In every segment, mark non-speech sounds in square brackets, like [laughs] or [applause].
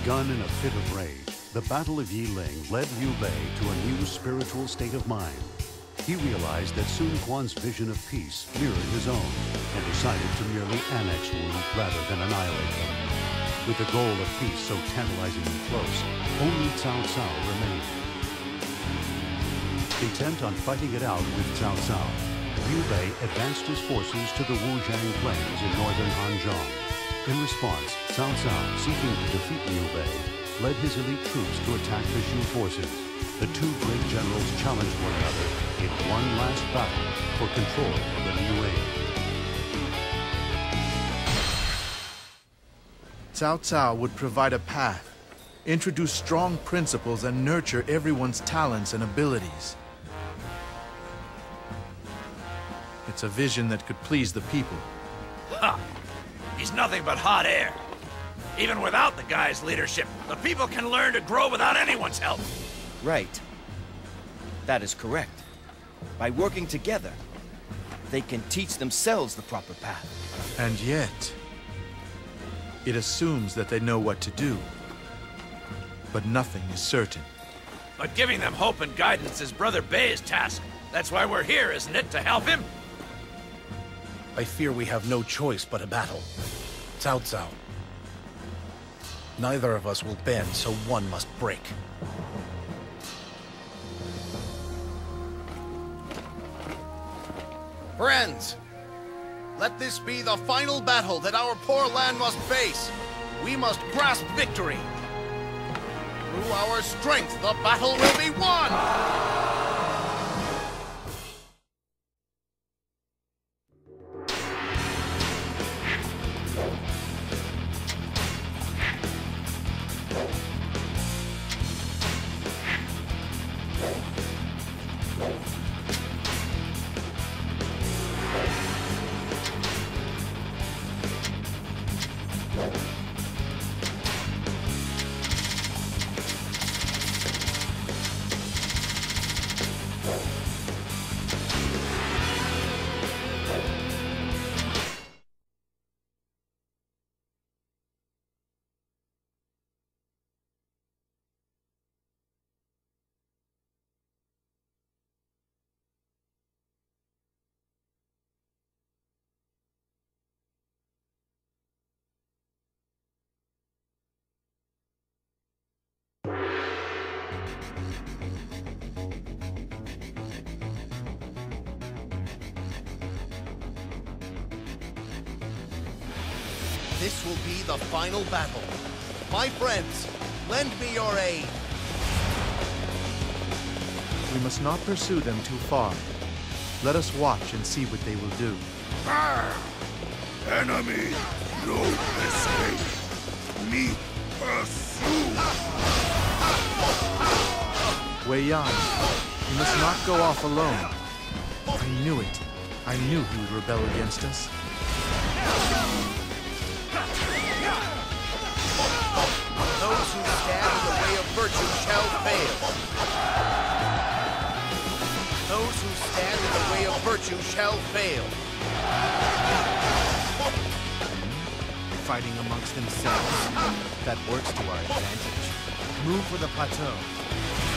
Begun in a fit of rage, the Battle of Yiling led Liu Bei to a new spiritual state of mind. He realized that Sun Quan's vision of peace mirrored his own and decided to merely annex Wu rather than annihilate him. With the goal of peace so tantalizingly close, only Cao Cao remained. Intent on fighting it out with Cao Cao, Liu Bei advanced his forces to the Wuzhang Plains in northern Hanzhong. In response, Cao Cao, seeking to defeat Liu Bei, led his elite troops to attack the Shu forces. The two great generals challenged one another in one last battle for control of the Liu Cao Cao would provide a path, introduce strong principles, and nurture everyone's talents and abilities. It's a vision that could please the people. Ha! He's nothing but hot air. Even without the guy's leadership, the people can learn to grow without anyone's help. Right. That is correct. By working together, they can teach themselves the proper path. And yet, it assumes that they know what to do. But nothing is certain. But giving them hope and guidance is Brother Bei's task. That's why we're here, isn't it? To help him? I fear we have no choice but a battle. Cao Cao, Neither of us will bend, so one must break. Friends, let this be the final battle that our poor land must face. We must grasp victory. Through our strength, the battle will be won! This will be the final battle. My friends, lend me your aid. We must not pursue them too far. Let us watch and see what they will do. Ah! Enemy, no escape. Me pursue. Wei Yan, you must not go off alone. I knew it. I knew he would rebel against us. Those who stand in the way of virtue shall fail. Fighting amongst themselves. That works to our advantage. Move for the plateau.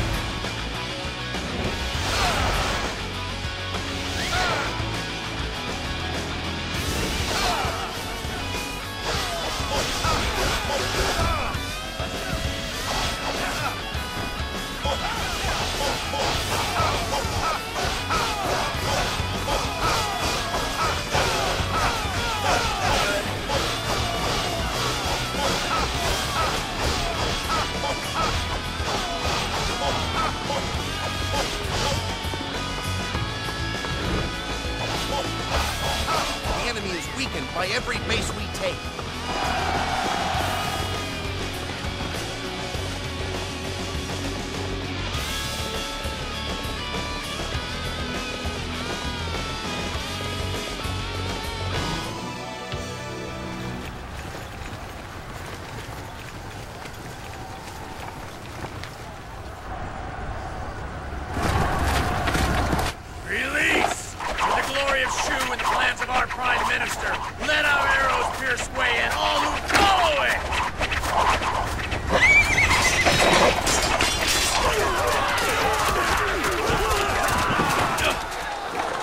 Lannister, let our arrows pierce way and all who follow it!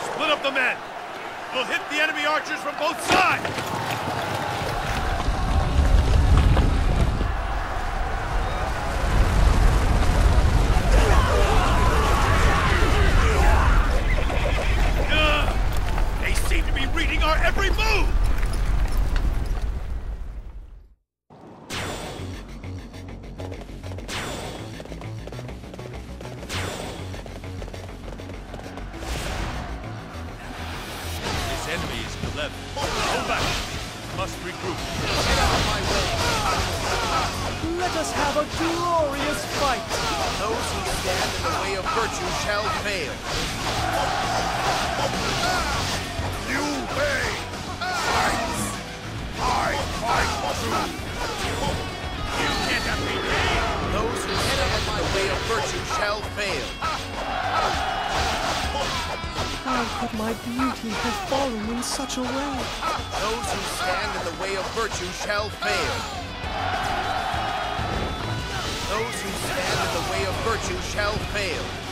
Split up the men! We'll hit the enemy archers from both sides! Shall fail. Liu Bei fights. I fight too. You can't defeat me! Those who stand in the way of virtue shall fail. How could my beauty have fallen in such a way? Those who stand in the way of virtue shall fail. Those who stand in the way of virtue shall fail.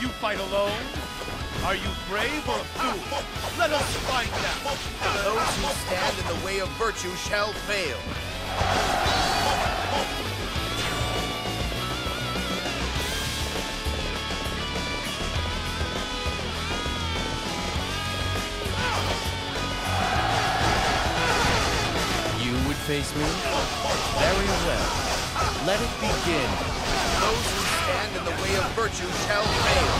You fight alone? Brave or fool? Let us find out. Those who stand in the way of virtue shall fail. You would face me? Very well. Let it begin. Those stand in the way of virtue shall fail.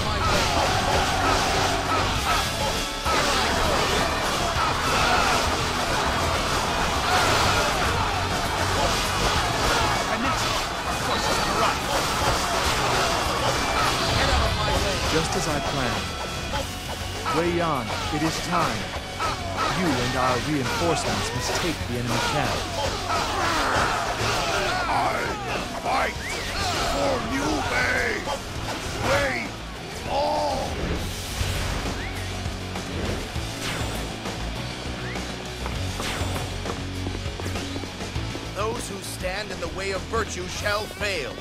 Just as I planned. Wei Yan, it is time. You and our reinforcements must take the enemy camp. Wait all. Those who stand in the way of virtue shall fail.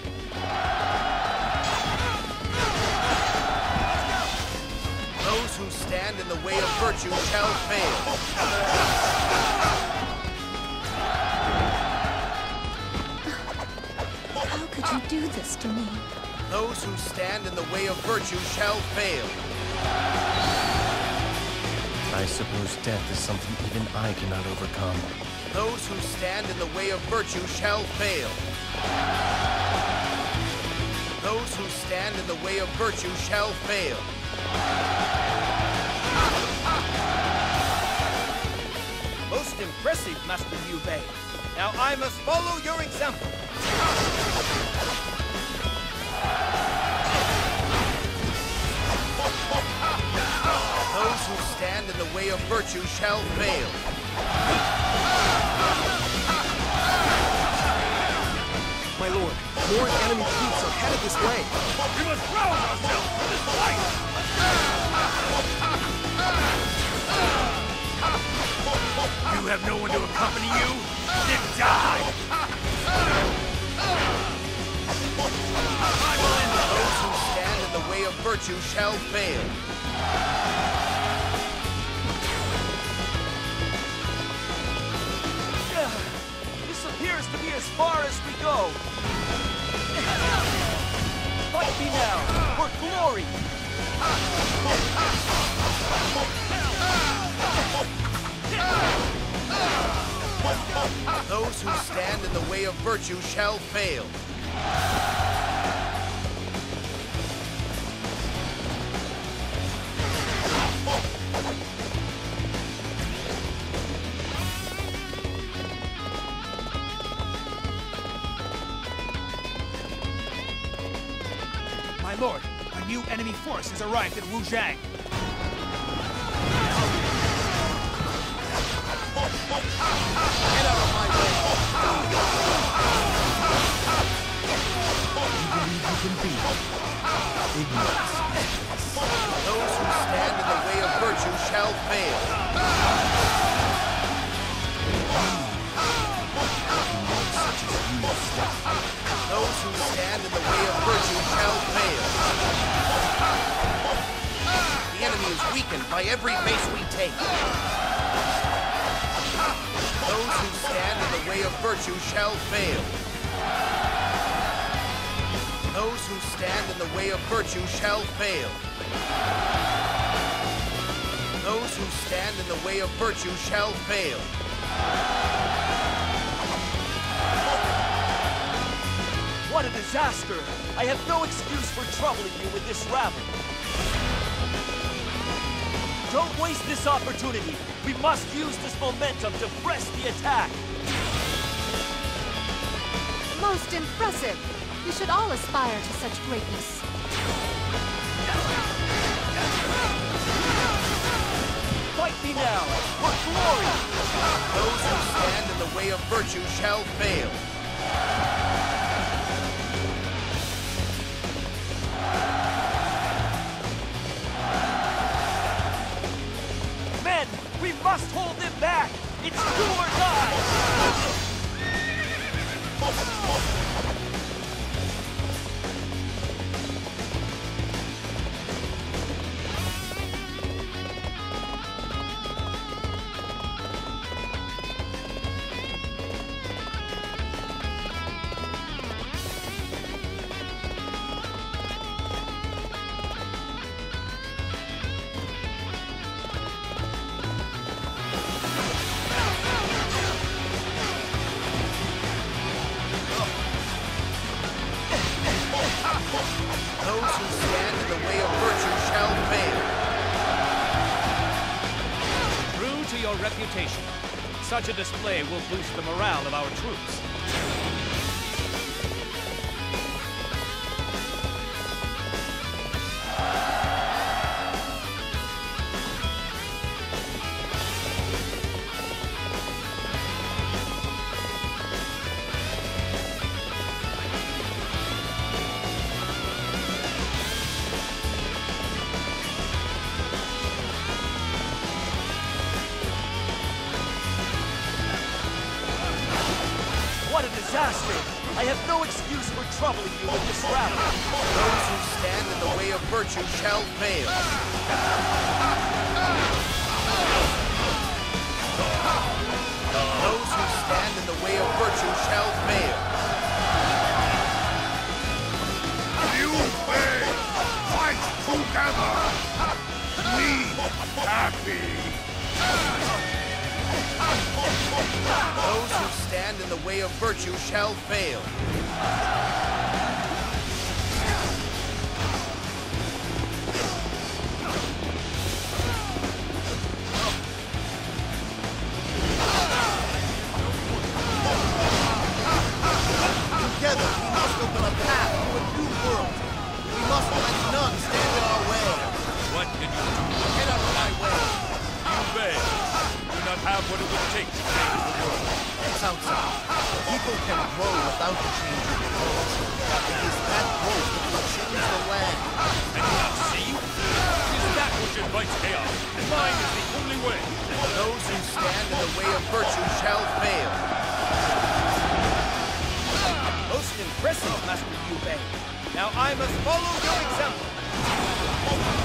Those who stand in the way of virtue shall fail. Could you do this to me? Those who stand in the way of virtue shall fail. I suppose death is something even I cannot overcome. Those who stand in the way of virtue shall fail. Those who stand in the way of virtue shall fail. Most impressive, Master Liu Bei. Now I must follow your example. Those who stand in the way of virtue shall fail. My lord, more enemy troops are headed this way. We must rouse ourselves for this fight! You have no one to accompany you? Then die! Stand in the way of virtue shall fail. [sighs] This appears to be as far as we go. Fight me now, for glory! Those who stand in the way of virtue shall fail. Enemy force has arrived at Wuzhang. Get out of my way! You can be ignorance. Those who stand in the way of virtue shall fail. Those who stand in the way of virtue shall fail. Is weakened by every base we take. Those who stand in the way of virtue shall fail. Those who stand in the way of virtue shall fail. Those who stand in the way of virtue shall fail. What a disaster! I have no excuse for troubling you with this rabble. Don't waste this opportunity. We must use this momentum to press the attack. Most impressive. We should all aspire to such greatness. Fight me now, for glory! Those who stand in the way of virtue shall fail. Must hold them back! It's do or die! Reputation, such a display will boost the morale of our troops. What a disaster! I have no excuse for troubling you with this rattle. Those who stand in the way of virtue shall fail. Those who stand in the way of virtue shall fail. You may fight together. Me happy. Way of virtue shall fail. Together, we must open a path to a new world. We must let none stand in our way. What can you do? Get out of my way. You. Do not have what it would take to change the world. Cao Cao, people can grow without the change of laws. It is that growth that will change the land. I do not see. It is that which invites chaos. Mine is the only way. Those who stand in the way of virtue shall fail. Most impressive, Master Liu Bei. Now I must follow your example.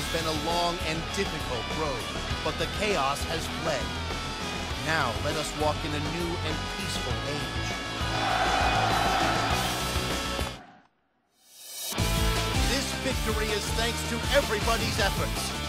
Has been a long and difficult road, but the chaos has fled. Now let us walk in a new and peaceful age. This victory is thanks to everybody's efforts.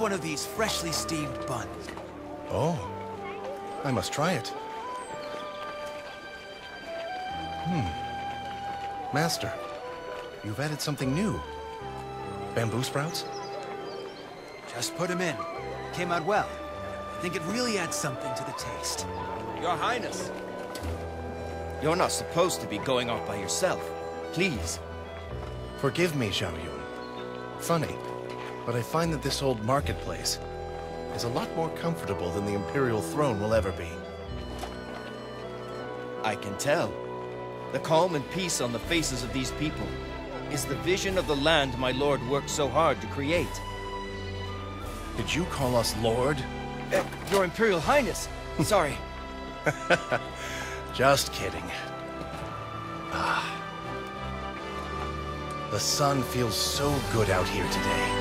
Have one of these freshly steamed buns. Oh, I must try it. Hmm. Master, you've added something new. Bamboo sprouts? Just put them in. Came out well. I think it really adds something to the taste. Your Highness. You're not supposed to be going off by yourself. Please. Forgive me, Zhao Yun. Funny, but I find that this old marketplace is a lot more comfortable than the Imperial throne will ever be. I can tell. The calm and peace on the faces of these people is the vision of the land my lord worked so hard to create. Did you call us Lord? Uh, Your Imperial Highness! Sorry. [laughs] Just kidding. Ah. The sun feels so good out here today.